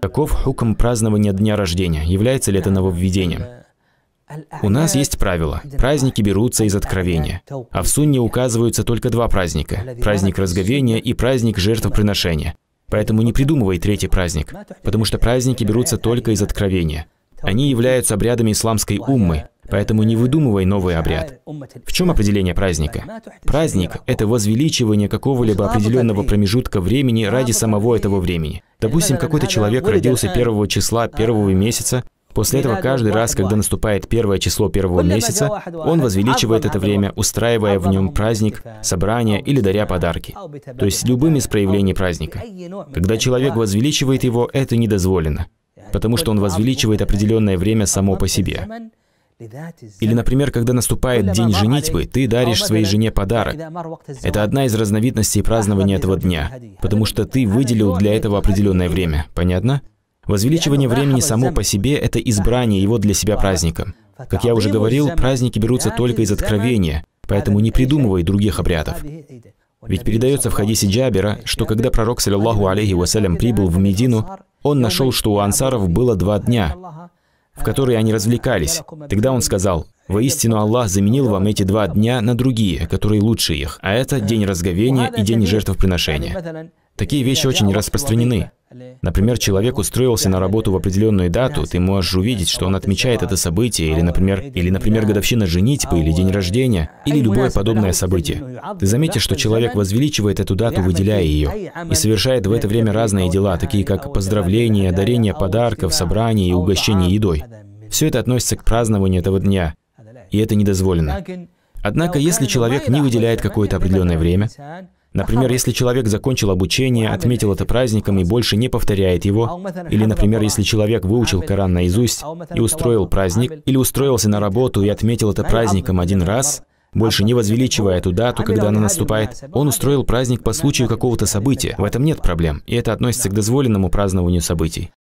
Каков хукм празднования дня рождения? Является ли это нововведением? У нас есть правило. Праздники берутся из откровения. А в сунне указываются только два праздника. Праздник разговения и праздник жертвоприношения. Поэтому не придумывай третий праздник, потому что праздники берутся только из откровения. Они являются обрядами исламской уммы, поэтому не выдумывай новый обряд. В чем определение праздника? Праздник – это возвеличивание какого-либо определенного промежутка времени ради самого этого времени. Допустим, какой-то человек родился первого числа первого месяца, После этого каждый раз, когда наступает первое число первого месяца, он возвеличивает это время, устраивая в нем праздник, собрание или даря подарки. То есть любым из проявлений праздника. Когда человек возвеличивает его, это недозволено, потому что он возвеличивает определенное время само по себе. Или, например, когда наступает день женитьбы, ты даришь своей жене подарок. Это одна из разновидностей празднования этого дня, потому что ты выделил для этого определенное время. Понятно? Возвеличивание времени само по себе – это избрание его для себя праздником. Как я уже говорил, праздники берутся только из откровения, поэтому не придумывай других обрядов. Ведь передается в хадисе Джабера, что когда пророк, саллиллаху алейхи вассалям, прибыл в Медину, он нашел, что у ансаров было два дня, в которые они развлекались. Тогда он сказал, «Воистину Аллах заменил вам эти два дня на другие, которые лучше их, а это день разговения и день жертвоприношения». Такие вещи очень распространены. Например, человек устроился на работу в определенную дату, ты можешь увидеть, что он отмечает это событие, или, например, или, например, годовщина женитьбы, или день рождения, или любое подобное событие. Ты заметишь, что человек возвеличивает эту дату, выделяя ее, и совершает в это время разные дела, такие как поздравления, дарение подарков, собрания и угощение едой. Все это относится к празднованию этого дня, и это недозволено. Однако, если человек не выделяет какое-то определенное время, Например, если человек закончил обучение, отметил это праздником и больше не повторяет его, или, например, если человек выучил Коран наизусть и устроил праздник, или устроился на работу и отметил это праздником один раз, больше не возвеличивая эту дату, когда она наступает, он устроил праздник по случаю какого-то события. В этом нет проблем, и это относится к дозволенному празднованию событий.